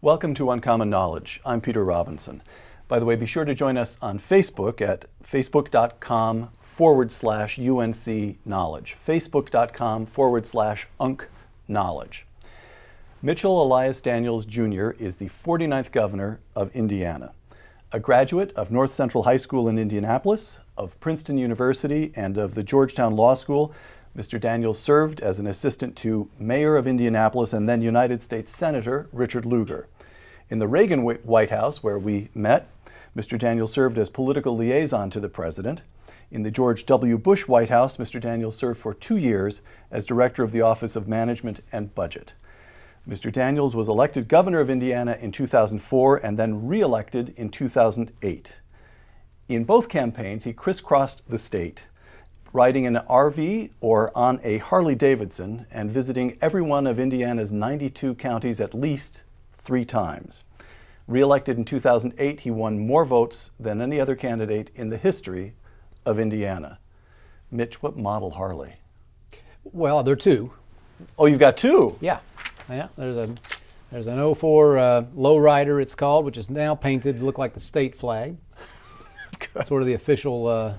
Welcome to Uncommon Knowledge. I'm Peter Robinson. By the way, be sure to join us on Facebook at facebook.com forward slash UNC knowledge. Facebook.com forward slash UNC knowledge. Mitchell Elias Daniels Jr. is the 49th governor of Indiana. A graduate of North Central High School in Indianapolis, of Princeton University, and of the Georgetown Law School, Mr. Daniels served as an assistant to Mayor of Indianapolis and then United States Senator Richard Lugar. In the Reagan White House, where we met, Mr. Daniels served as political liaison to the president. In the George W. Bush White House, Mr. Daniels served for two years as director of the Office of Management and Budget. Mr. Daniels was elected governor of Indiana in 2004 and then reelected in 2008. In both campaigns, he crisscrossed the state riding in an RV or on a Harley Davidson and visiting every one of Indiana's 92 counties at least three times. Reelected in 2008, he won more votes than any other candidate in the history of Indiana. Mitch, what model Harley? Well, there are two. Oh, you've got two? Yeah. Yeah, there's a there's an 04 uh, lowrider, it's called, which is now painted to look like the state flag. sort of the official uh,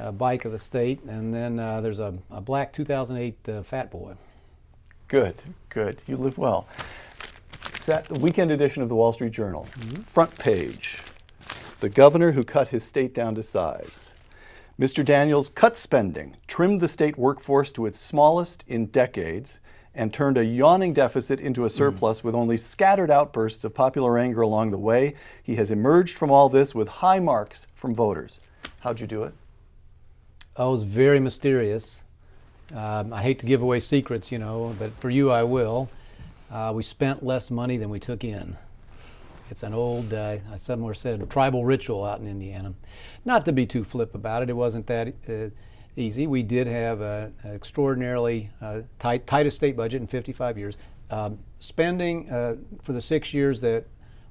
uh, bike of the state. And then uh, there's a, a, black 2008 uh, Fat Boy. Good, good. You live well. Weekend edition of the Wall Street Journal. Mm-hmm. Front page. The governor who cut his state down to size. Mr. Daniels cut spending, trimmed the state workforce to its smallest in decades, and turned a yawning deficit into a mm. surplus mm. with only scattered outbursts of popular anger along the way. He has emerged from all this with high marks from voters. How'd you do it? It was very mysterious. Um, I hate to give away secrets, you know, but for you I will. Uh, we spent less money than we took in. It's an old, uh, somewhere said, tribal ritual out in Indiana. Not to be too flip about it, it wasn't that uh, easy. We did have an extraordinarily uh, tight, state budget in 55 years. Um, spending uh, for the six years that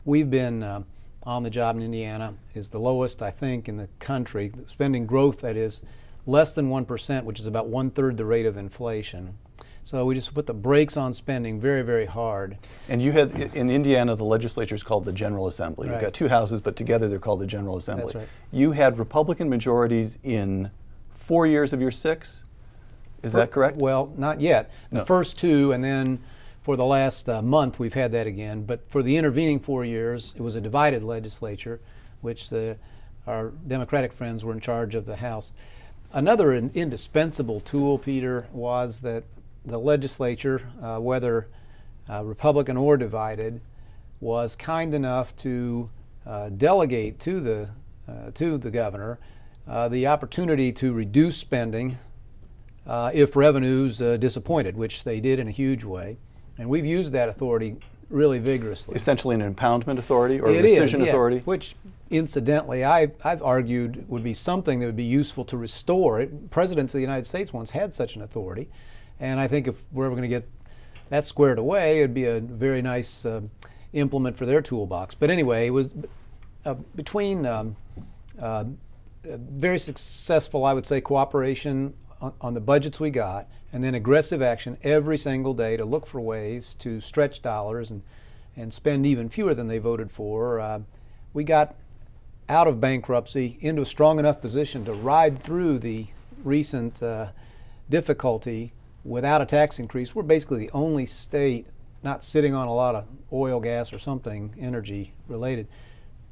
we've been uh, on the job in Indiana is the lowest, I think, in the country. Spending growth, that is, less than 1%, which is about one third the rate of inflation. So we just put the brakes on spending very, very hard. And you had, in Indiana, the legislature is called the General Assembly. Right. You've got two houses, but together they're called the General Assembly. That's right. You had Republican majorities in four years of your six. Is For, that correct? Well, not yet. The no. first two, and then for the last uh, month, we've had that again. But for the intervening four years, it was a divided legislature, which the, our Democratic friends were in charge of the House. Another in, indispensable tool, Peter, was that the legislature, uh, whether uh, Republican or divided, was kind enough to uh, delegate to the uh, to the governor uh, the opportunity to reduce spending uh, if revenues disappointed, which they did in a huge way, and we've used that authority really vigorously. Essentially, an impoundment authority or it a rescission is, yeah, authorority, which incidentally, I, have argued would be something that would be useful to restore. It. Presidents of the United States once had such an authority, and I think if we're ever going to get that squared away, it'd be a very nice uh, implement for their toolbox. But anyway, it was uh, between um, uh, very successful, I would say, cooperation on, on the budgets we got, and then aggressive action every single day to look for ways to stretch dollars and, and spend even fewer than they voted for. Uh, we got out of bankruptcy into a strong enough position to ride through the recent uh, difficulty without a tax increase. We're basically the only state not sitting on a lot of oil, gas, or something energy related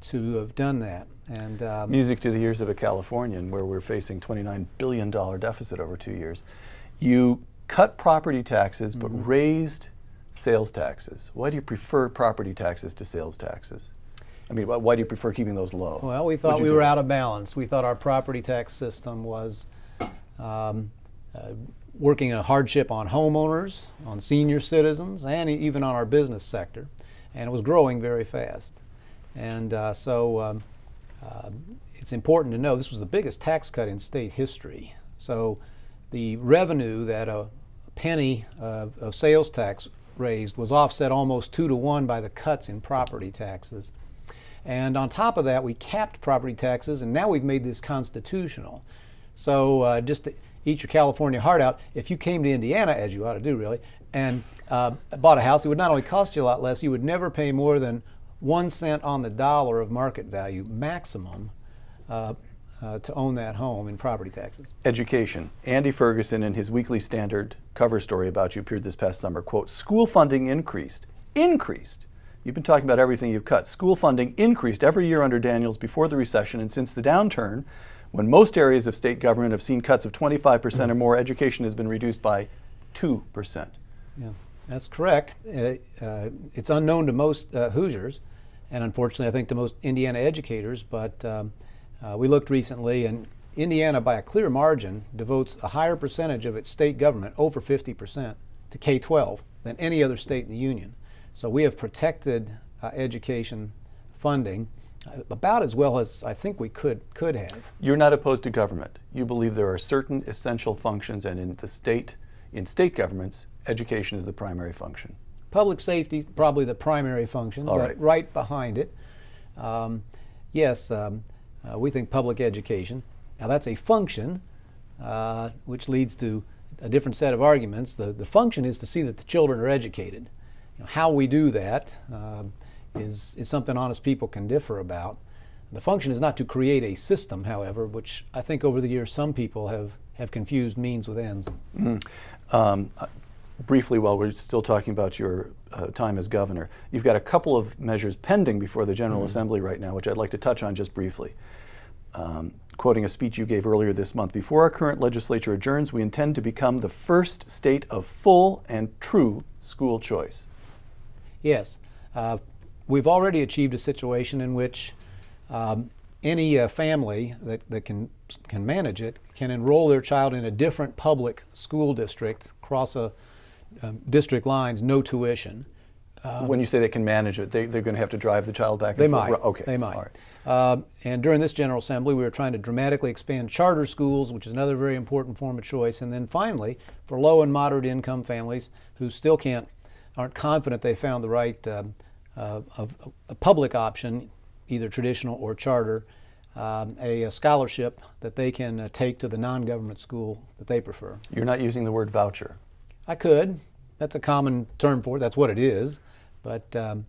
to have done that. And um, music to the ears of a Californian, where we're facing 29 billion dollar deficit over two years. You cut property taxes, but mm-hmm. raised sales taxes. Why do you prefer property taxes to sales taxes? I mean, why do you prefer keeping those low? Well, we thought we were out of balance. We thought our property tax system was um, uh, working a hardship on homeowners, on senior citizens, and even on our business sector, and it was growing very fast. And uh, so um, uh, it's important to know this was the biggest tax cut in state history. So the revenue that a penny of, of sales tax raised was offset almost two to one by the cuts in property taxes. And on top of that, we capped property taxes, and now we've made this constitutional. So uh, just to eat your California heart out, if you came to Indiana, as you ought to do really, and uh, bought a house, it would not only cost you a lot less, you would never pay more than one cent on the dollar of market value maximum uh, uh, to own that home in property taxes. Education. Andy Ferguson, in his Weekly Standard cover story about you, appeared this past summer. Quote: School funding increased. Increased. You've been talking about everything you've cut. School funding increased every year under Daniels before the recession, and since the downturn, when most areas of state government have seen cuts of 25% or more, education has been reduced by 2%. Yeah, that's correct. Uh, uh, it's unknown to most uh, Hoosiers, and unfortunately, I think to most Indiana educators. But um, uh, we looked recently, and Indiana, by a clear margin, devotes a higher percentage of its state government, over 50%, to K 12 than any other state in the Union. So we have protected uh, education funding uh, about as well as I think we could could have. You're not opposed to government. You believe there are certain essential functions, and in the state, in state governments, education is the primary function. Public safety is probably the primary function, All but right. right behind it, um, yes, um, uh, we think public education. Now that's a function, uh, which leads to a different set of arguments. The the function is to see that the children are educated. Know, how we do that um, is is something honest people can differ about. The function is not to create a system, however, which I think over the years some people have, have confused means with ends. Um, uh, briefly, while we're still talking about your uh, time as governor, you've got a couple of measures pending before the General Assembly right now, which I'd like to touch on just briefly. Um, quoting a speech you gave earlier this month, before our current legislature adjourns, we intend to become the first state of full and true school choice. Yes. Uh, we've already achieved a situation in which um, any uh, family that, that can, can manage it can enroll their child in a different public school district, cross a um, district lines, no tuition. when you say they can manage it, they, they're going to have to drive the child back and They forth? might. Okay. They might. All right. Uh, and during this General Assembly, we were trying to dramatically expand charter schools, which is another very important form of choice. And then finally, for low and moderate income families who still can't, aren't confident they found the right uh, uh, of, a public option, either traditional or charter, um, a, a scholarship that they can uh, take to the non-government school that they prefer. You're not using the word voucher. I could. That's a common term for it. That's what it is. But um,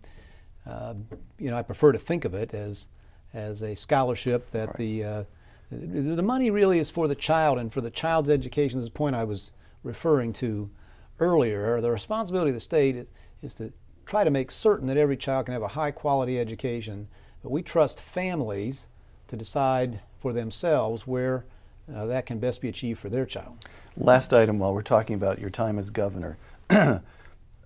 uh, you know, I prefer to think of it as as a scholarship that the uh, the the money really is for the child and for the child's education. This is the point I was referring to earlier. The responsibility of the state is, is to try to make certain that every child can have a high quality education. But we trust families to decide for themselves where uh, that can best be achieved for their child. Last item while we're talking about your time as governor.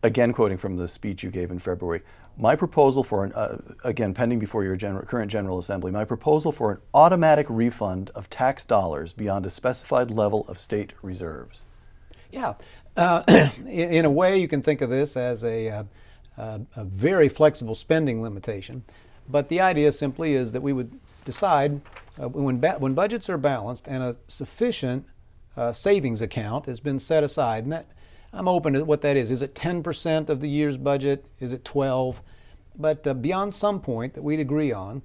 again, quoting from the speech you gave in February. My proposal for an, uh, again, pending before your general, current General Assembly, my proposal for an automatic refund of tax dollars beyond a specified level of state reserves. Yeah. Uh, in, a way, you can think of this as a, uh, uh, a very flexible spending limitation. But the idea simply is that we would decide uh, when, when budgets are balanced and a sufficient uh, savings account has been set aside, and that, I'm open to what that is. Is it 10% of the year's budget? Is it 12? But beyond some point that we'd agree on,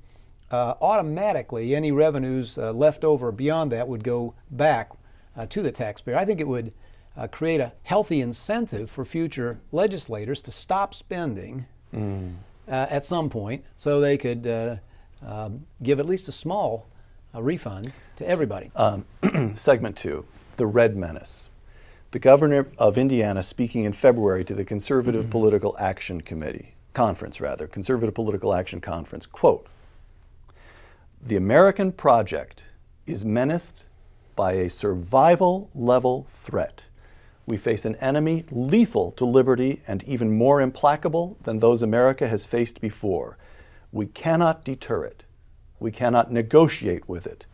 automatically any revenues left over beyond that would go back to the taxpayer. I think it would uh, create a healthy incentive for future legislators to stop spending uh, at some point so they could uh, um, give at least a small uh, refund to everybody. Segment two, the Red Menace. The governor of Indiana speaking in February to the Conservative Political Action Committee, conference rather, Conservative Political Action Conference, quote, the American project is menaced by a survival level threat. We face an enemy lethal to liberty and even more implacable than those America has faced before. We cannot deter it. We cannot negotiate with it.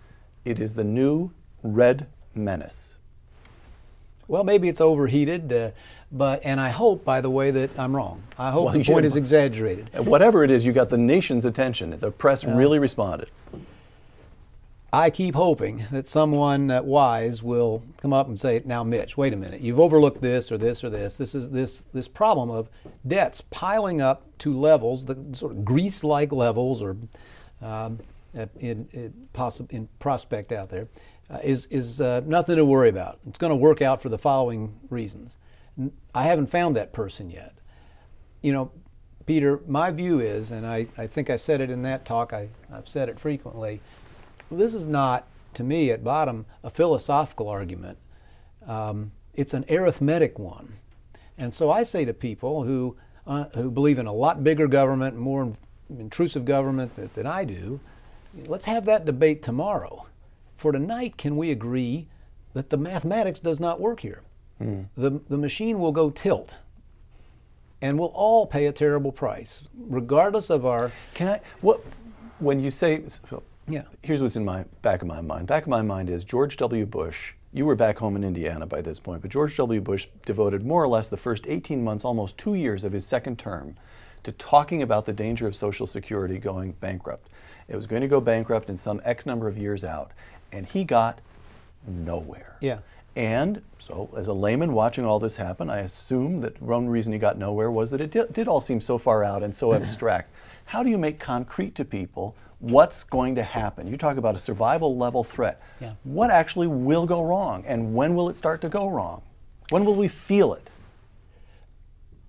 It is the new red menace. Well, maybe it's overheated, uh, but and I hope, by the way, that I'm wrong. I hope Well, the point is exaggerated. Whatever it is, you got the nation's attention. The press really responded. I keep hoping that someone uh, wise will come up and say, "Now, Mitch, wait a minute. You've overlooked this or this or this. This is this this problem of debts piling up to levels, the sort of Greece-like levels, or um, in in, in prospect out there, uh, is is uh, nothing to worry about. It's going to work out for the following reasons. I haven't found that person yet. You know, Peter, my view is, and I, I think I said it in that talk, I, I've said it frequently, this is not, to me, at bottom, a philosophical argument. Um, it's an arithmetic one. And so I say to people who, uh, who believe in a lot bigger government, more intrusive government than, than I do, let's have that debate tomorrow. For tonight, can we agree that the mathematics does not work here? Mm. The, the machine will go tilt and we'll all pay a terrible price, regardless of our. Can I? What? When you say, yeah. Here's what's in my back of my mind. Back of my mind is George W. Bush. You were back home in Indiana by this point, but George W. Bush devoted more or less the first 18 months, almost two years of his second term, to talking about the danger of Social Security going bankrupt. It was going to go bankrupt in some X number of years out, and he got nowhere. Yeah. And so, as a layman watching all this happen, I assume that one reason he got nowhere was that it did, did all seem so far out and so abstract. How do you make concrete to people what's going to happen? You talk about a survival level threat. Yeah. What actually will go wrong, and when will it start to go wrong? When will we feel it?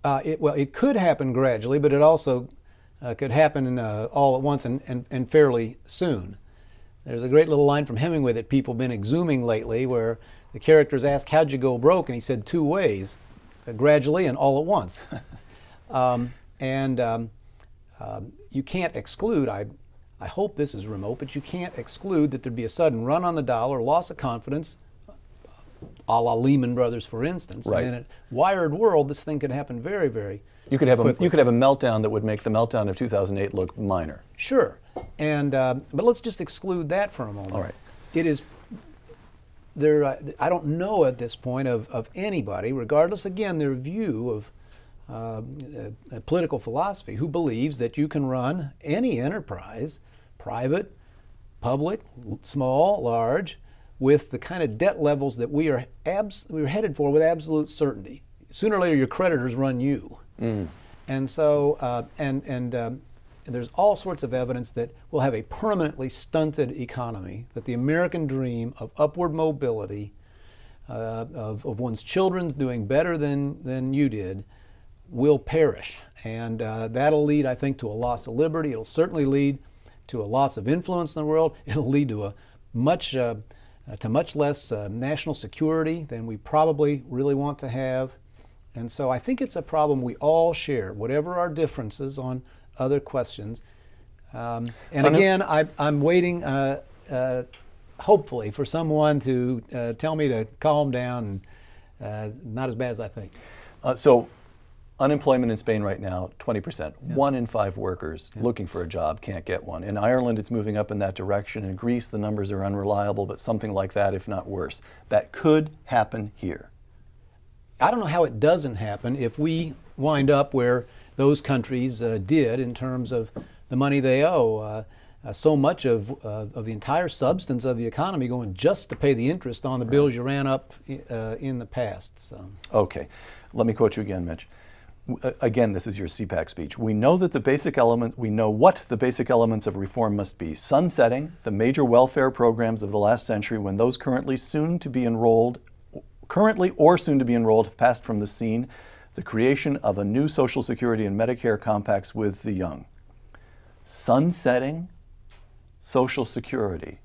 Uh, it well, it could happen gradually, but it also uh, could happen uh, all at once and, and, and fairly soon. There's a great little line from Hemingway that people have been exhuming lately where the characters ask, How'd you go broke? And he said, Two ways uh, gradually and all at once. um, and um, um, you can't exclude, I, I hope this is remote, but you can't exclude that there'd be a sudden run on the dollar, loss of confidence, a la Lehman Brothers, for instance. Right. And in a wired world, this thing could happen very, very you could have quickly. a you could have a meltdown that would make the meltdown of 2008 look minor. Sure, and uh, but let's just exclude that for a moment. All right. It is there, uh, I don't know at this point of, of anybody, regardless again their view of uh, uh, political philosophy, who believes that you can run any enterprise, private, public, small, large, with the kind of debt levels that we are abs- we are headed for with absolute certainty. Sooner or later, your creditors run you, mm. and so uh, and and um, and there's all sorts of evidence that we'll have a permanently stunted economy, that the American dream of upward mobility, uh, of, of one's children doing better than, than you did, will perish. And uh, that'll lead, I think, to a loss of liberty. It'll certainly lead to a loss of influence in the world. It'll lead to a much, uh, to much less uh, national security than we probably really want to have. And so I think it's a problem we all share, whatever our differences on other questions. Um, and again, I, am waiting, uh, uh, hopefully, for someone to uh, tell me to calm down and uh, not as bad as I think. Uh, so, unemployment in Spain right now, 20%. Yeah. One in five workers yeah. looking for a job can't get one. In Ireland, it's moving up in that direction. In Greece, the numbers are unreliable, but something like that, if not worse. That could happen here. I don't know how it doesn't happen if we wind up where those countries uh, did in terms of the money they owe. Uh, uh, so much of, uh, of the entire substance of the economy going just to pay the interest on the bills you ran up uh, in the past. So. Okay. Let me quote you again, Mitch. Again, this is your CPAC speech. We know that the basic element, we know what the basic elements of reform must be. Sunsetting the major welfare programs of the last century when those currently soon to be enrolled, currently or soon to be enrolled have passed from the scene the creation of a new Social Security and Medicare compacts with the young. Sunsetting Social Security,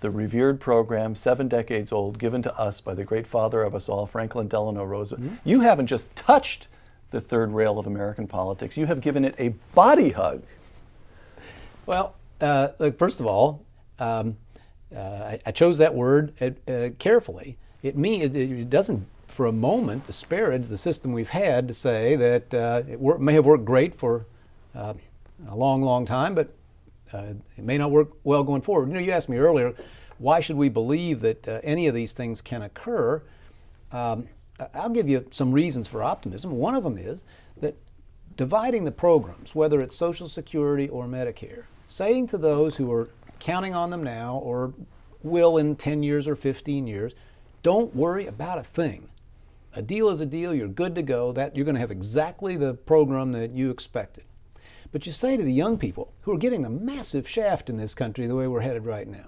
the revered program, seven decades old, given to us by the great father of us all, Franklin Delano Roosevelt. Mm-hmm. You haven't just touched the third rail of American politics, you have given it a body hug. Well, uh, first of all, um, uh, I, I, chose that word uh, uh carefully. It, it, it doesn't for a moment disparage the system we've had to say that uh, it may have worked great for uh, a long, long time, but it may not work well going forward. You know, you asked me earlier, why should we believe that any of these things can occur? Um, I'll give you some reasons for optimism. One of them is that dividing the programs, whether it's Social Security or Medicare, saying to those who are counting on them now or will in 10 years or 15 years, don't worry about a thing. A deal is a deal, you're good to go, that you're going to have exactly the program that you expected. But you say to the young people who are getting the massive shaft in this country the way we're headed right now,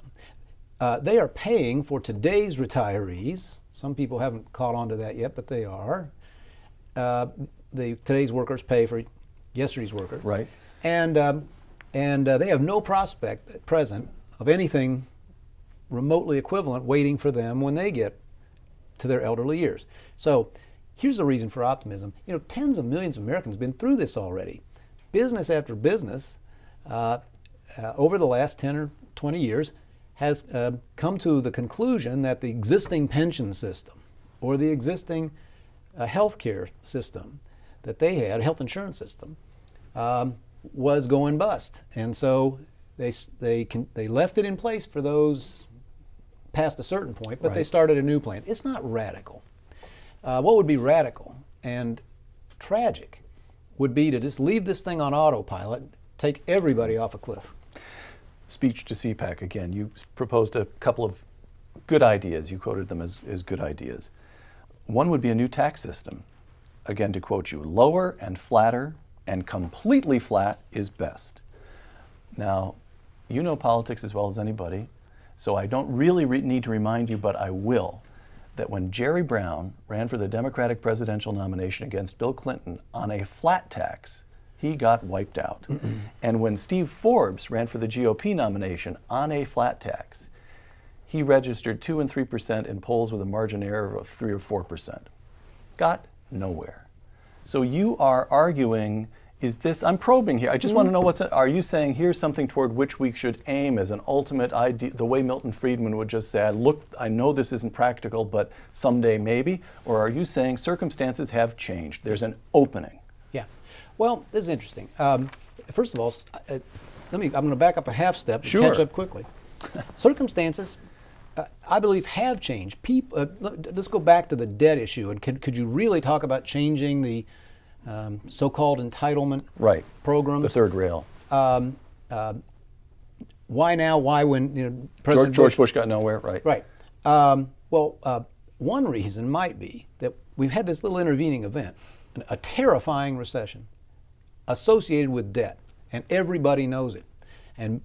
uh, they are paying for today's retirees. Some people haven't caught on to that yet, but they are. uh, the today's workers pay for yesterday's workers. Right. And um, and uh, they have no prospect at present of anything remotely equivalent waiting for them when they get to their elderly years. So here's the reason for optimism. You know, tens of millions of Americans have been through this already. Business after business uh, uh, over the last 10 or 20 years has uh, come to the conclusion that the existing pension system or the existing uh, health care system that they had, a health insurance system, um, was going bust. And so they, they, can, they left it in place for those past a certain point, but right. they started a new plan. It's not radical. Uh, what would be radical and tragic would be to just leave this thing on autopilot, take everybody off a cliff. Speech to CPAC again. You proposed a couple of good ideas. You quoted them as, as good ideas. One would be a new tax system. Again, to quote you, lower and flatter and completely flat is best. Now, you know politics as well as anybody, so I don't really re- need to remind you, but I will, that when Jerry Brown ran for the Democratic presidential nomination against Bill Clinton on a flat tax, he got wiped out. and when Steve Forbes ran for the GOP nomination on a flat tax, he registered 2 and 3% in polls with a margin error of 3 or 4%. Got nowhere. So you are arguing is this i'm probing here i just mm. want to know what's are you saying here's something toward which we should aim as an ultimate idea the way milton friedman would just say look i know this isn't practical but someday maybe or are you saying circumstances have changed there's an opening well this is interesting um, first of all uh, let me i'm going to back up a half step and sure. catch up quickly circumstances uh, I believe have changed. People, uh, let's go back to the debt issue. And could, could you really talk about changing the um, so-called entitlement right. programs? The third rail. Um, uh, why now? Why when you know President George, George Bush, got nowhere? Right. Right. Um, well, uh, one reason might be that we've had this little intervening event, a terrifying recession associated with debt, and everybody knows it. And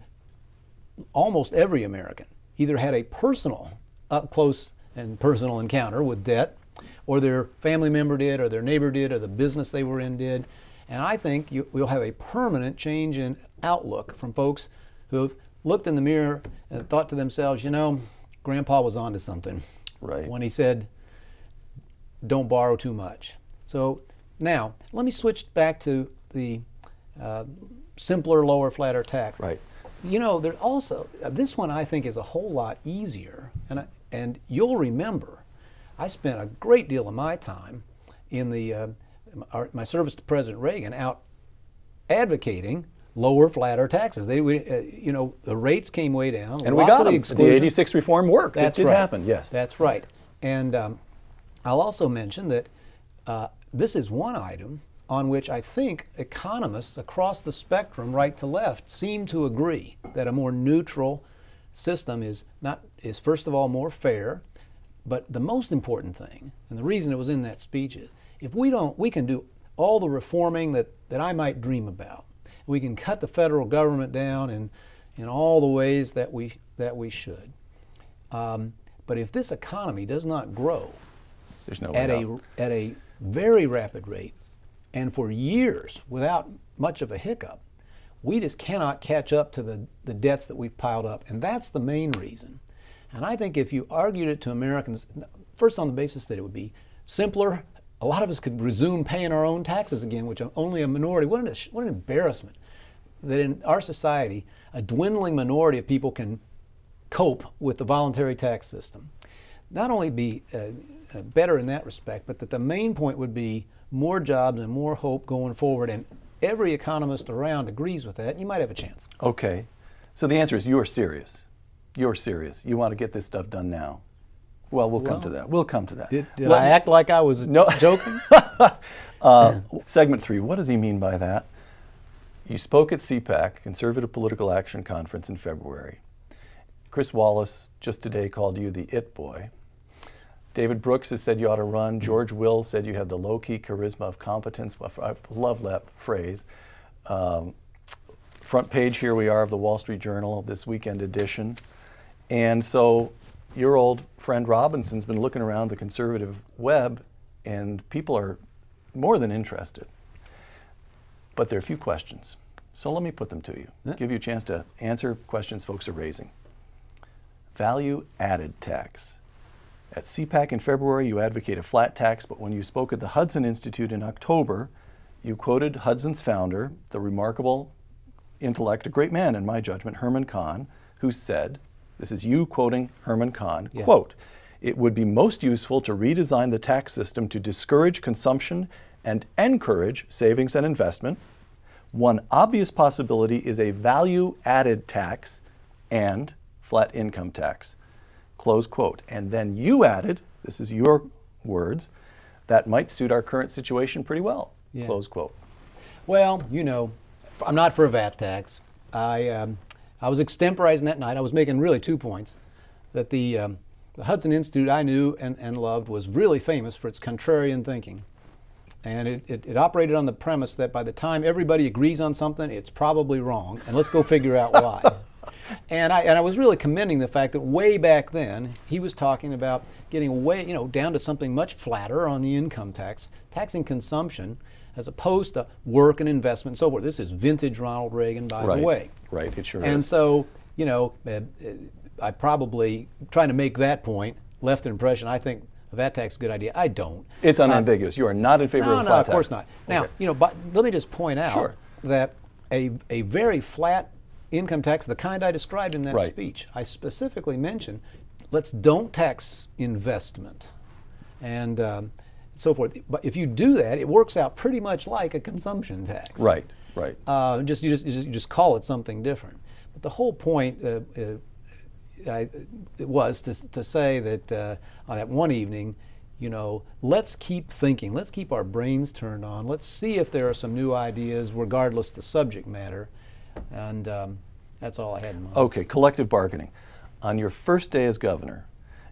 almost every American either had a personal, up close and personal encounter with debt, or their family member did, or their neighbor did, or the business they were in did. And I think you, we'll have a permanent change in outlook from folks who have looked in the mirror and thought to themselves, you know, Grandpa was onto something right. when he said, don't borrow too much. So now, let me switch back to the uh, simpler, lower, flatter tax. Right. You know, there's also uh, this one I think is a whole lot easier, and I, and you'll remember, I spent a great deal of my time in the uh, our, my service to President Reagan out advocating lower, flatter taxes. They, uh, you know, the rates came way down. And we got them. The, the 86 reform worked. That's it did right. happen, yes. That's right. And um, I'll also mention that uh, this is one item on which I think economists across the spectrum, right to left, seem to agree that a more neutral system is not is first of all more fair, but the most important thing, and the reason it was in that speech is if we don't we can do all the reforming that, that I might dream about. We can cut the federal government down in, in all the ways that we that we should. Um, but if this economy does not grow There's no at a at a very rapid rate, and for years without much of a hiccup, we just cannot catch up to the, the debts that we've piled up. And that's the main reason. And I think if you argued it to Americans, first on the basis that it would be simpler, a lot of us could resume paying our own taxes again, which only a minority. What an, what an embarrassment that in our society, a dwindling minority of people can cope with the voluntary tax system. Not only be uh, uh better in that respect, but that the main point would be more jobs and more hope going forward. And every economist around agrees with that. You might have a chance. Okay. So the answer is you're serious. You're serious. You want to get this stuff done now. Well, we'll come to that. We'll come to that. Did, did I act like I was no. joking? uh, segment three. What does he mean by that? You spoke at CPAC, Conservative Political Action Conference, in February. Chris Wallace just today called you the it boy. David Brooks has said you ought to run. George Will said you have the low key charisma of competence. I love that phrase. Um, front page here we are of the Wall Street Journal, this weekend edition. And so your old friend Robinson's been looking around the conservative web, and people are more than interested. But there are a few questions. So let me put them to you, Yeah. give you a chance to answer questions folks are raising. Value added tax. At CPAC in February, you advocate a flat tax, but when you spoke at the Hudson Institute in October, you quoted Hudson's founder, the remarkable intellect, a great man in my judgment, Herman Kahn, who said, this is you quoting Herman Kahn, Yeah. quote, it would be most useful to redesign the tax system to discourage consumption and encourage savings and investment. One obvious possibility is a value added tax and flat income tax. Close quote. And then you added, this is your words, that might suit our current situation pretty well. Yeah. Close quote. Well, you know, I'm not for a VAT tax. I, um, I was extemporizing that night. I was making really two points. That the, um, the Hudson Institute I knew and, and loved was really famous for its contrarian thinking. And it, it, it operated on the premise that by the time everybody agrees on something, it's probably wrong, and let's go figure out why. and, I, and I was really commending the fact that way back then, he was talking about getting way, you know, down to something much flatter on the income tax, taxing consumption as opposed to work and investment and so forth. This is vintage Ronald Reagan, by right. the way. Right, it sure And is. And so, you know, uh, uh, I probably, trying to make that point, left an impression. I think a VAT tax is a good idea. I don't. It's unambiguous. you are not in favor No, of a no, flat of course not. Now, Okay. you know, but let me just point out Sure. that a, a very flat income tax, the kind I described in that Right. speech, I specifically mentioned, let's don't tax investment and um, so forth. But if you do that, it works out pretty much like a consumption tax. Right, right. Uh, just, you just you just you just call it something different. But the whole point uh, uh, I, it was to, to say that uh, on that one evening, you know, let's keep thinking, let's keep our brains turned on, let's see if there are some new ideas, regardless the subject matter, and um, that's all I had in mind. Okay, collective bargaining. On your first day as governor,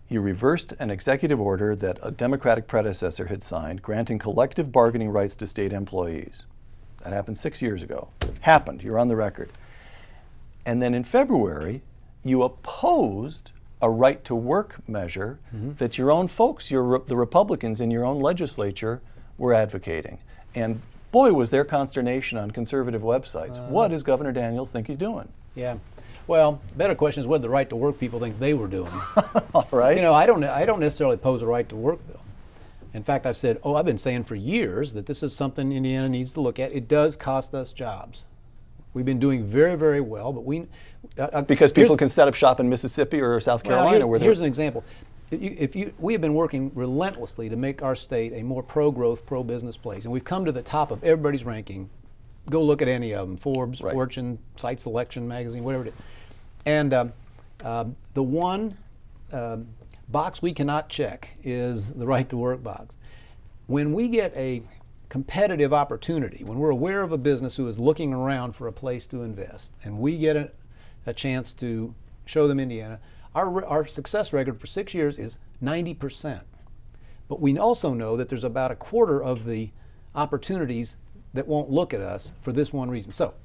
you reversed an executive order that a Democratic predecessor had signed granting collective bargaining rights to state employees. That happened six years ago. Happened, you're on the record. And then in February, you opposed a right to work measure that your own folks, your, the Republicans in your own legislature, were advocating. And boy, was there consternation on conservative websites. what does Governor Daniels think he's doing? Yeah. Well, better question is what the right to work people think they were doing. All right. You know, I don't, I don't necessarily oppose a right to work bill. In fact, I've said, oh, I've been saying for years that this is something Indiana needs to look at. It does cost us jobs. We've been doing very, very well, but we uh, uh, because people can set up shop in Mississippi or South well, Carolina, here's, where here's an example. If you, if you, we have been working relentlessly to make our state a more pro-growth, pro-business place, and we've come to the top of everybody's ranking. Go look at any of them: Forbes, Right. Fortune, Site Selection Magazine, whatever it is. And um, um, the one um, box we cannot check is the right to work box. When we get a competitive opportunity, when we're aware of a business who is looking around for a place to invest, and we get a, a chance to show them Indiana, our, our success record for six years is 90%. But we also know that there's about a quarter of the opportunities that won't look at us for this one reason. So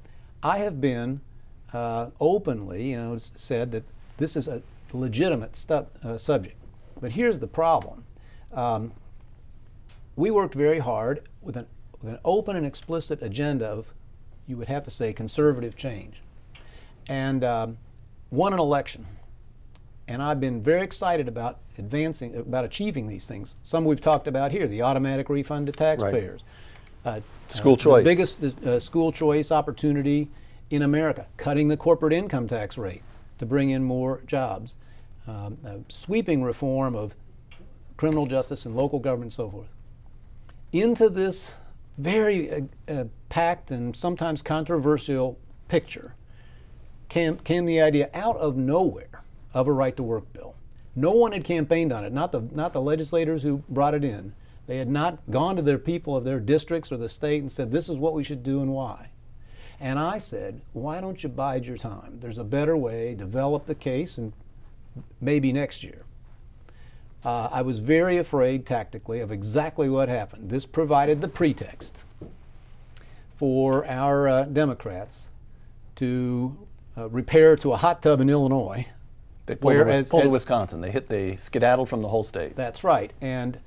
I have been uh, openly, you know, said that this is a legitimate uh, subject. But here's the problem. Um, we worked very hard with an, with an open and explicit agenda of, you would have to say, conservative change, and um, won an election. And I've been very excited about advancing, about achieving these things. Some we've talked about here: the automatic refund to taxpayers, uh, School uh, choice. the biggest uh, school choice opportunity in America, cutting the corporate income tax rate to bring in more jobs, um, a sweeping reform of criminal justice and local government and so forth. Into this very uh, uh, packed and sometimes controversial picture came, came the idea out of nowhere of a right to work bill. No one had campaigned on it, not the, not the legislators who brought it in. They had not gone to their people of their districts or the state and said, this is what we should do and why. And I said, why don't you bide your time? There's a better way, develop the case, and maybe next year. Uh, I was very afraid tactically of exactly what happened. This provided the pretext for our uh, Democrats to uh, repair to a hot tub in Illinois. They pulled, to, whereas- Wis- pulled as- Wisconsin. They hit they skedaddled from the whole state. That's right. And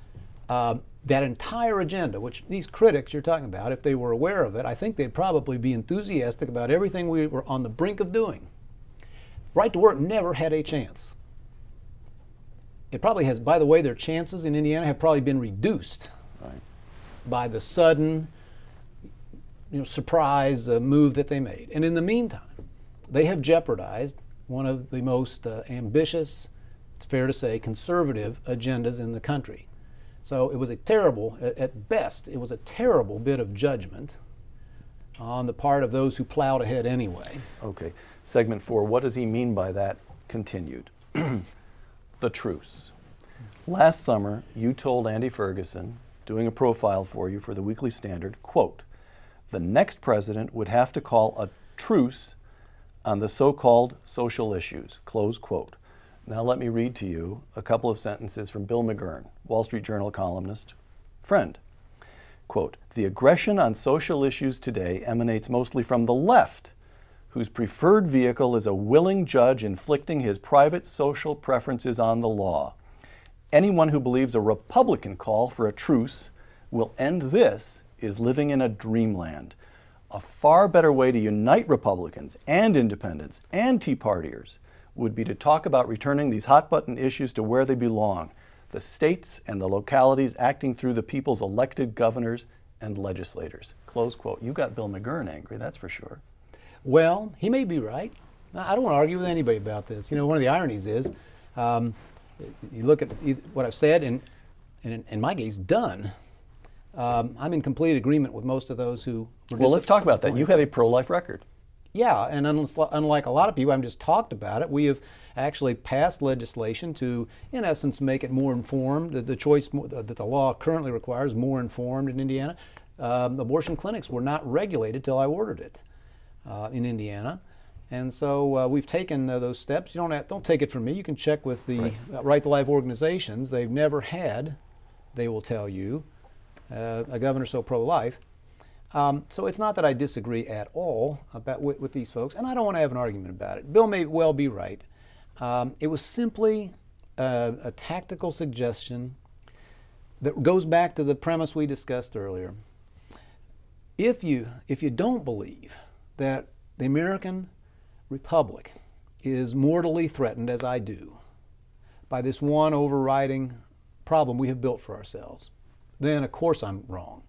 um, that entire agenda, which these critics you're talking about, if they were aware of it, I think they'd probably be enthusiastic about everything we were on the brink of doing. Right to work never had a chance. It probably has, by the way, their chances in Indiana have probably been reduced Right. by the sudden you know, surprise uh, move that they made. And in the meantime, they have jeopardized one of the most uh, ambitious, it's fair to say, conservative agendas in the country. So it was a terrible, at, best, it was a terrible bit of judgment on the part of those who plowed ahead anyway. Okay. Segment four. What does he mean by that? Continued. the truce. Last summer, you told Andy Ferguson, doing a profile for you for the Weekly Standard, quote, the next president would have to call a truce on the so-called social issues, close quote. Now let me read to you a couple of sentences from Bill McGurn, Wall Street Journal columnist, friend. Quote, the aggression on social issues today emanates mostly from the left, whose preferred vehicle is a willing judge inflicting his private social preferences on the law. Anyone who believes a Republican call for a truce will end this is living in a dreamland. A far better way to unite Republicans and independents and Tea Partiers would be to talk about returning these hot button issues to where they belong the states and the localities acting through the people's elected governors and legislators. Close quote. You got Bill McGurn angry, that's for sure. Well, he may be right. I don't want to argue with anybody about this. You know, one of the ironies is, um, you look at what I've said, and, and in my case, done. Um, I'm in complete agreement with most of those who. well, let's talk about that. You have a pro-life record. Yeah, and unlike a lot of people, I've just talked about it. We have actually passed legislation to, in essence, make it more informed. The, the choice that the law currently requires more informed in Indiana. Um, abortion clinics were not regulated till I ordered it uh, in Indiana. And so uh, we've taken uh, those steps. You don't have, don't take it from me. You can check with the right. Uh, right to Life organizations. They've never had, they will tell you, uh, a governor so pro-life. Um, so it's not that I disagree at all about with, with, these folks, and I don't want to have an argument about it. Bill may well be right. Um, it was simply a, a tactical suggestion that goes back to the premise we discussed earlier. If you if you don't believe that the American republic is mortally threatened, as I do, by this one overriding problem we have built for ourselves, then of course I'm wrong.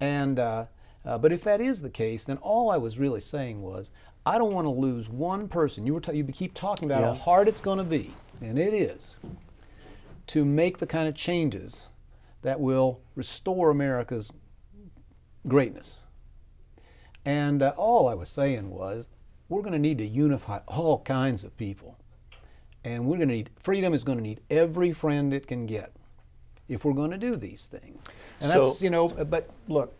And, uh, uh, but if that is the case, then all I was really saying was, I don't want to lose one person. You, were you keep talking about yeah. how hard it's going to be, and it is, to make the kind of changes that will restore America's greatness. And uh, all I was saying was, we're going to need to unify all kinds of people. And we're going to need, freedom is going to need every friend it can get if we're going to do these things. And so, that's, you know, but look,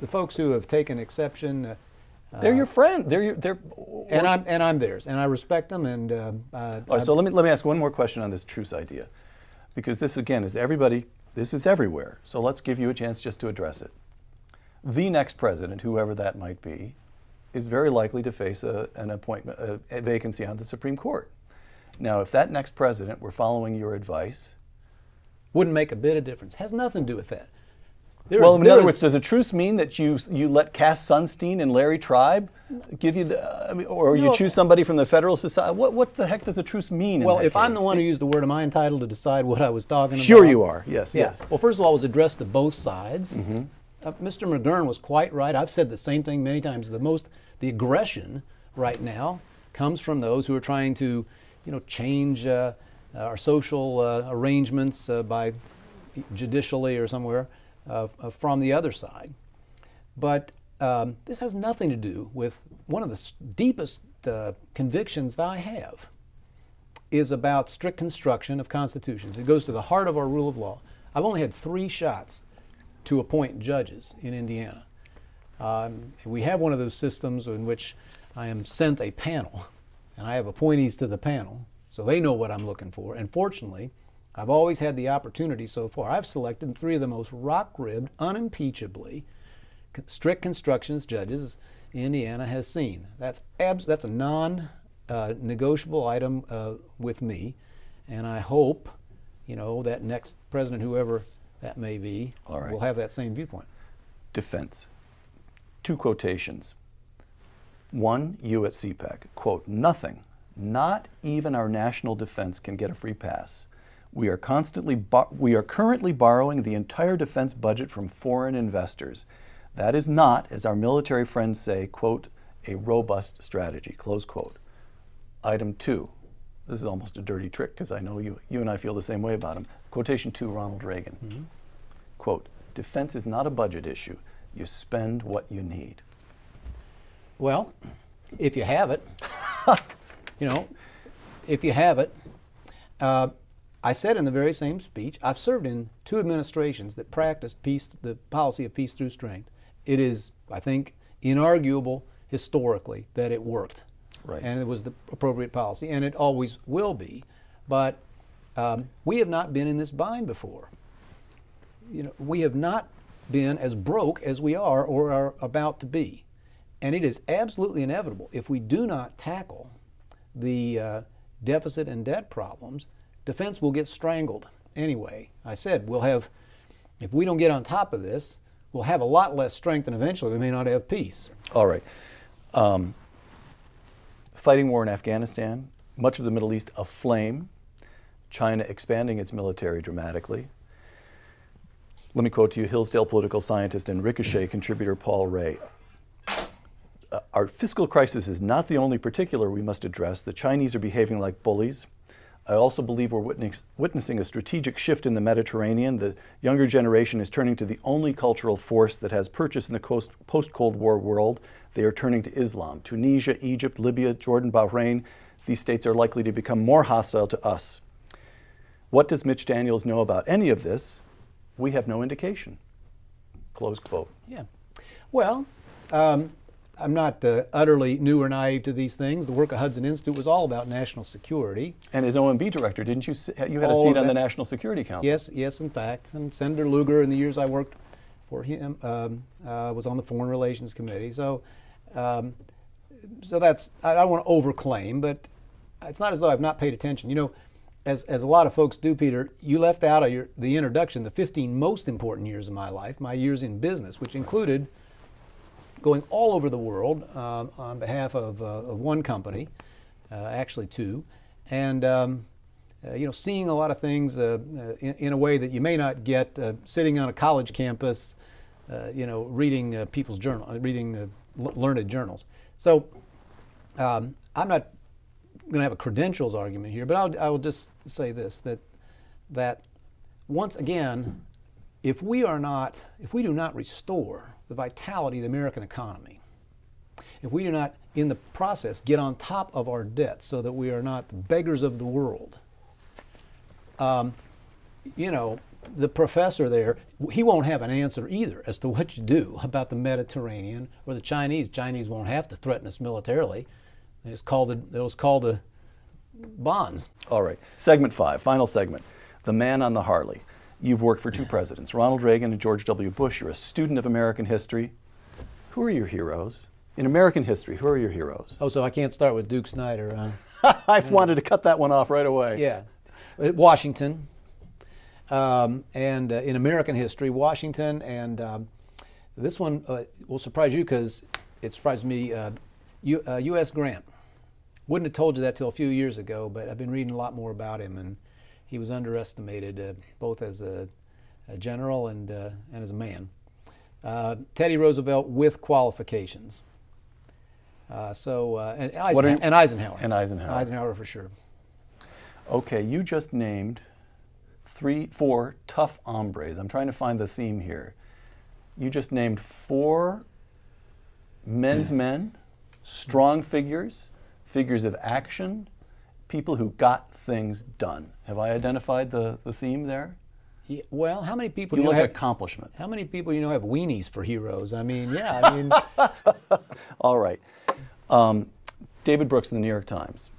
the folks who have taken exception. Uh, they're your friend. They're your, they're. And I'm and I'm theirs, and I respect them. And uh, uh, All right, so let me let me ask one more question on this truce idea, because this again is everybody. This is everywhere. So let's give you a chance just to address it. The next president, whoever that might be, is very likely to face a, an appointment, a, a vacancy on the Supreme Court. Now, if that next president were following your advice wouldn't make a bit of difference. Has nothing to do with that. There well, is, in other words, does a truce mean that you you let Cass Sunstein and Larry Tribe give you the, I mean, or no, you choose somebody from the Federalist Society? What what the heck does a truce mean? Well, if case? I'm the one who used the word, am I entitled to decide what I was talking sure about? Sure, you are. Yes, yeah. yes. Well, first of all, it was addressed to both sides. Mm-hmm. Uh, Mr. McGurn was quite right. I've said the same thing many times. The most the aggression right now comes from those who are trying to, you know, change uh, our social uh, arrangements uh, by judicially or somewhere uh, uh, from the other side. But um, this has nothing to do with one of the deepest uh, convictions that I have is about strict construction of constitutions. It goes to the heart of our rule of law. I've only had three shots to appoint judges in Indiana. Um, we have one of those systems in which I am sent a panel, and I have appointees to the panel, so they know what I'm looking for. And fortunately, I've always had the opportunity so far. I've selected three of the most rock ribbed, unimpeachably strict constructions judges Indiana has seen. That's, abs- that's a non uh, negotiable item uh, with me. And I hope, you know, that next president, whoever that may be, right. will have that same viewpoint. defense. Two quotations. One, you at CPAC, quote, nothing, not even our national defense can get a free pass. We are constantly, we are currently borrowing the entire defense budget from foreign investors. That is not, as our military friends say, quote, a robust strategy, close quote. Item two, this is almost a dirty trick because I know you, you and I feel the same way about him. Quotation two, Ronald Reagan. Mm-hmm. Quote, defense is not a budget issue. You spend what you need. Well, if you have it, you know, if you have it, uh, I said in the very same speech, I've served in two administrations that practiced peace, the policy of peace through strength. It is, I think, inarguable historically that it worked. Right. And it was the appropriate policy, and it always will be. But um, we have not been in this bind before. You know, we have not been as broke as we are or are about to be. And it is absolutely inevitable if we do not tackle the uh, deficit and debt problems, defense will get strangled anyway. I said we'll have, if we don't get on top of this, we'll have a lot less strength and eventually we may not have peace. All right. Um, fighting war in Afghanistan, much of the Middle East aflame, China expanding its military dramatically. Let me quote to you Hillsdale political scientist and Ricochet contributor Paul Rahe. Uh, our fiscal crisis is not the only particular we must address. The Chinese are behaving like bullies. I also believe we're witness, witnessing a strategic shift in the Mediterranean. The younger generation is turning to the only cultural force that has purchase in the post Cold War world. They are turning to Islam. Tunisia, Egypt, Libya, Jordan, Bahrain, these states are likely to become more hostile to us. What does Mitch Daniels know about any of this? We have no indication. Close quote. Yeah. Well, um, I'm not uh, utterly new or naive to these things. The work of Hudson Institute was all about national security. And as OMB director, didn't you? You had a All seat on the. National Security Council. Yes, yes, in fact. And Senator Lugar, in the years I worked for him, um, uh, was on the Foreign Relations Committee. So, um, so that's I, I don't want to overclaim, but it's not as though I've not paid attention. You know, as, as a lot of folks do, Peter, you left out of your, the introduction the 15 most important years of my life, my years in business, which included going all over the world um, on behalf of, uh, of one company, uh, actually two, and um, uh, you know, seeing a lot of things uh, uh, in, in a way that you may not get uh, sitting on a college campus, uh, you know, reading uh, people's journal, uh, reading uh, learned journals. So um, I'm not going to have a credentials argument here, but I'll, I will just say this: that that once again, if we are not, if we do not restore the vitality of the American economy, if we do not, in the process, get on top of our debt so that we are not the beggars of the world, um, you know, the professor there, he won't have an answer either as to what you do about the Mediterranean or the Chinese. Chinese won't have to threaten us militarily. They just call the, they'll the bonds. All right. Segment five, final segment. The man on the Harley. You've worked for two presidents, Ronald Reagan and George W. Bush. You're a student of American history. Who are your heroes? In American history, who are your heroes? Oh, so I can't start with Duke Snider, huh? I wanted to cut that one off right away. Yeah. Uh, Washington. Um, and uh, in American history, Washington, and um, this one uh, will surprise you because it surprised me. Uh, U, uh, U.S. Grant. Wouldn't have told you that till a few years ago, but I've been reading a lot more about him, and he was underestimated uh, both as a, a general and, uh, and as a man. Uh, Teddy Roosevelt with qualifications. Uh, so, uh, and, you- and Eisenhower. And Eisenhower. Eisenhower for sure. Okay, you just named three, four tough hombres. I'm trying to find the theme here. You just named four men's men, strong figures, figures of action, people who got things done. Have I identified the, the theme there? Yeah, well, how many people You you look know at have? accomplishment. How many people you know have weenies for heroes? I mean, yeah, I mean, All right. Um, David Brooks in the New York Times.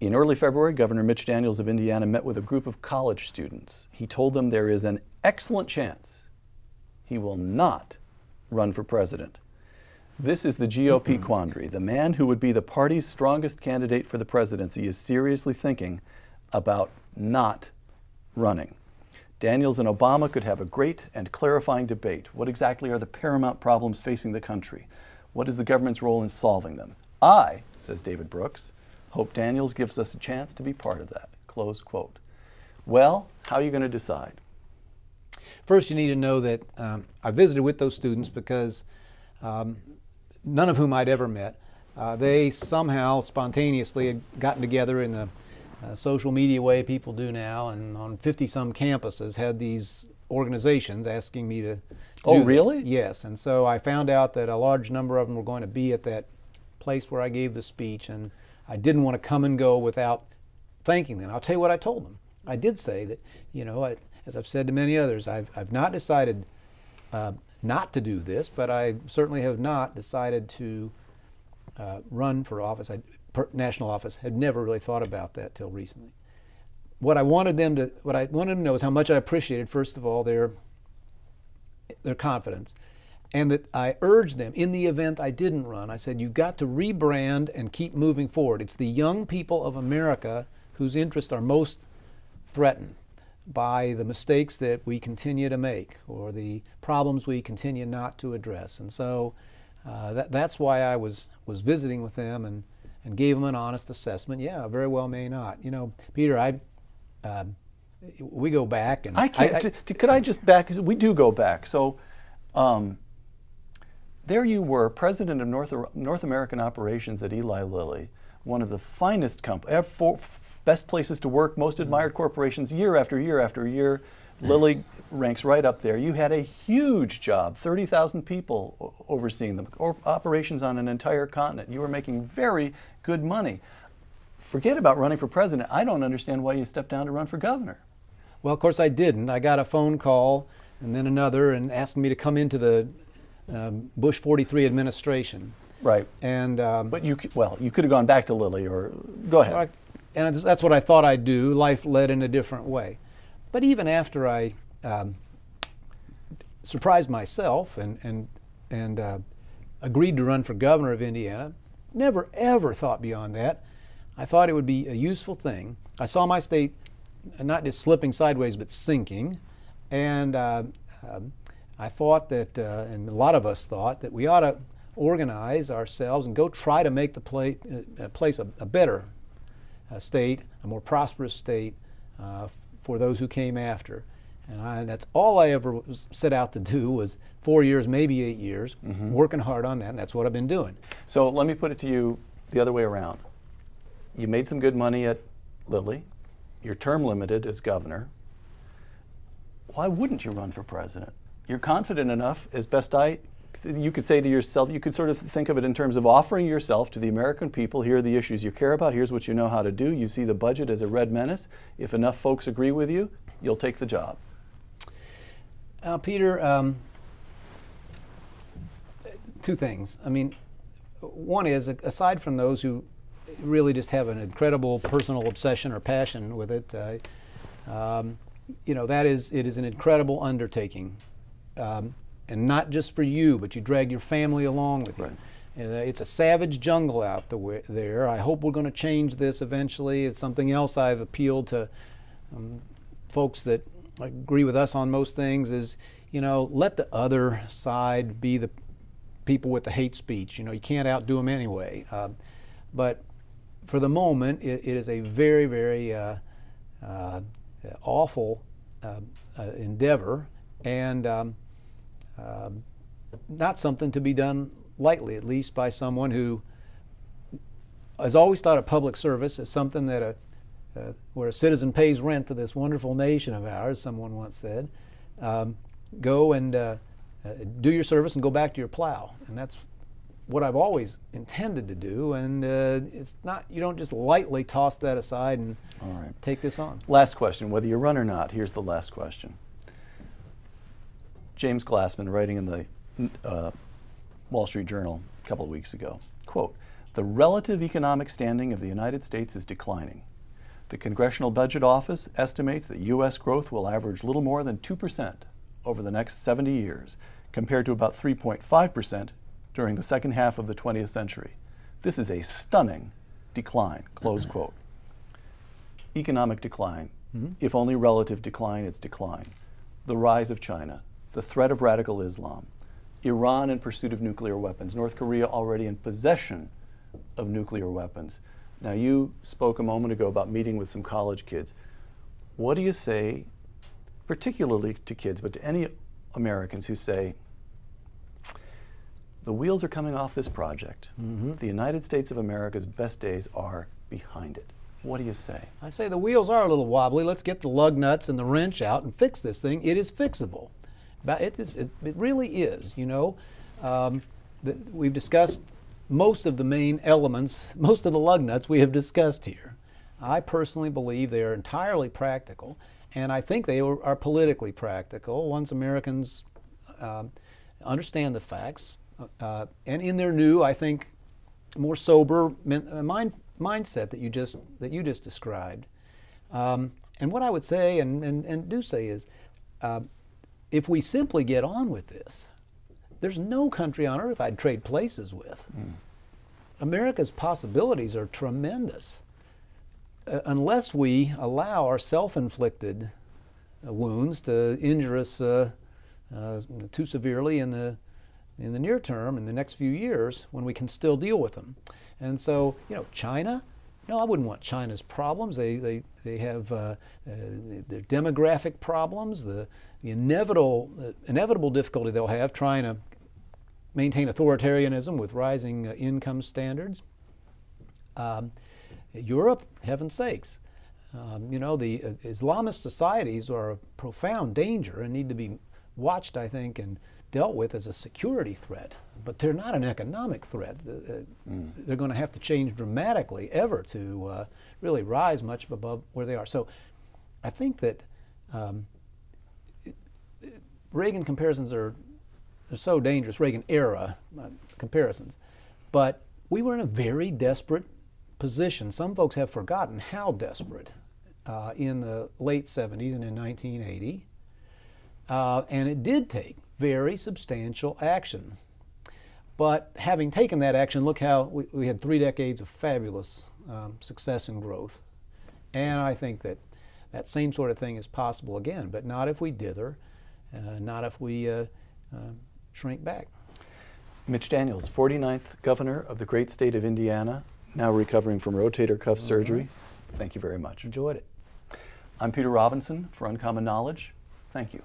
In early February, Governor Mitch Daniels of Indiana met with a group of college students. He told them there is an excellent chance he will not run for president. This is the GOP quandary. The man who would be the party's strongest candidate for the presidency is seriously thinking about not running. Daniels and Obama could have a great and clarifying debate. What exactly are the paramount problems facing the country? What is the government's role in solving them? I, says David Brooks, hope Daniels gives us a chance to be part of that. Close quote. Well, how are you going to decide? First, you need to know that um, I visited with those students because um, none of whom I'd ever met. Uh, they somehow spontaneously had gotten together in the uh, social media way people do now, and on 50 some campuses had these organizations asking me to. Oh, do this. really? Yes, and so I found out that a large number of them were going to be at that place where I gave the speech, and I didn't want to come and go without thanking them. I'll tell you what I told them. I did say that, you know, I, as I've said to many others, I've, I've not decided uh, not to do this, but I certainly have not decided to uh, run for office, I, per, national office. Had never really thought about that till recently. What I wanted them to, what I wanted them to know is how much I appreciated, first of all, their their confidence, and that I urged them in the event I didn't run. I said, "You've got to rebrand and keep moving forward. It's the young people of America whose interests are most threatened by the mistakes that we continue to make or the problems we continue not to address. And so uh, that, that's why I was, was visiting with them and, and gave them an honest assessment. Yeah, very well may not. You know, Peter, I, uh, we go back and I can't. t- t- could I just back? We do go back. So, um, there you were, president of North North American operations at Eli Lilly, one of the finest companies, best places to work, most admired corporations, year after year after year. Lilly ranks right up there. You had a huge job, 30,000 people o- overseeing them, or operations on an entire continent. You were making very good money. Forget about running for president. I don't understand why you stepped down to run for governor. Well, of course, I didn't. I got a phone call and then another, and asked me to come into the um, Bush 43 administration. Right. And um, But you, well, you could have gone back to Lilly, or go ahead. I- and that's what I thought I'd do. Life led in a different way. But even after I um, surprised myself and and and uh, agreed to run for governor of Indiana, never ever thought beyond that. I thought it would be a useful thing. I saw my state not just slipping sideways but sinking, and uh, um, I thought that, uh, and a lot of us thought that we ought to organize ourselves and go try to make the pla- uh, place a, a better uh, state, a more prosperous state uh, for those who came after. And I, that's all I ever was set out to do was four years, maybe eight years, working hard on that. And that's what I've been doing. So let me put it to you the other way around. You made some good money at Lilly. Your term limited as governor. Why wouldn't you run for president? You're confident enough, as best I, you could say to yourself, you could sort of think of it in terms of offering yourself to the American people. Here are the issues you care about. Here's what you know how to do. You see the budget as a red menace. If enough folks agree with you, you'll take the job. Uh, Peter, um, two things. I mean, one is aside from those who really just have an incredible personal obsession or passion with it, uh, um, you know, that is it is an incredible undertaking, um, and not just for you, but you drag your family along with you. Right. Uh, it's a savage jungle out the there. I hope we're going to change this eventually. It's something else I've appealed to um, folks that agree with us on most things is, you know, let the other side be the people with the hate speech. You know, you can't outdo them anyway. Uh, but for the moment, it, it is a very, very uh, uh, awful uh, uh, endeavor and um, um not something to be done lightly, at least by someone who has always thought of public service as something that a uh, where a citizen pays rent to this wonderful nation of ours, someone once said. Um, go and uh, uh, do your service and go back to your plow, and that's what I've always intended to do. And uh, it's not you don't just lightly toss that aside and All right. take this on. Last question, whether you run or not, here's the last question. James Glassman, writing in the uh, Wall Street Journal a couple of weeks ago, quote, the relative economic standing of the United States is declining. The Congressional Budget Office estimates that U.S. growth will average little more than 2% over the next 70 years, compared to about 3.5% during the second half of the 20th century. This is a stunning decline, close quote economic decline. if only relative decline, it's decline. The rise of China, the threat of radical Islam, Iran in pursuit of nuclear weapons, North Korea already in possession of nuclear weapons. Now, you spoke a moment ago about meeting with some college kids. What do you say, particularly to kids, but to any Americans who say, the wheels are coming off this project. Mm-hmm. The United States of America's best days are behind it. What do you say? I say the wheels are a little wobbly. Let's get the lug nuts and the wrench out and fix this thing. It is fixable. It, is, it, it really is, you know. Um, the, we've discussed most of the main elements, most of the lug nuts we have discussed here. I personally believe they are entirely practical, and I think they are, are politically practical once Americans uh, understand the facts. Uh, and in their new, I think, more sober min- mind, mindset that you just that you just described. Um, and what I would say and, and, and do say is, uh, if we simply get on with this, there's no country on earth I'd trade places with. Mm. America's possibilities are tremendous. Uh, unless we allow our self-inflicted uh, wounds to injure us uh, uh, too severely in the in the near term, in the next few years, when we can still deal with them. And so, you know, China, no, I wouldn't want China's problems. They, they, they have uh, uh, their demographic problems, the, the inevitable, uh, inevitable difficulty they'll have trying to maintain authoritarianism with rising uh, income standards. Um, Europe, heaven's sakes, um, you know, the uh, Islamist societies are a profound danger and need to be watched, I think, and dealt with as a security threat, but they're not an economic threat. Uh, mm. They're going to have to change dramatically ever to uh, really rise much above where they are. So I think that um, Reagan comparisons are, are so dangerous, Reagan era uh, comparisons, but we were in a very desperate position. Some folks have forgotten how desperate uh, in the late 70s and in 1980. Uh, and it did take very substantial action. But having taken that action, look how we, we had three decades of fabulous um, success and growth. And I think that that same sort of thing is possible again, but not if we dither, uh, not if we uh, uh, shrink back. Mitch Daniels, 49th governor of the great state of Indiana, now recovering from rotator cuff mm-hmm. surgery. Thank you very much. Enjoyed it. I'm Peter Robinson for Uncommon Knowledge. Thank you.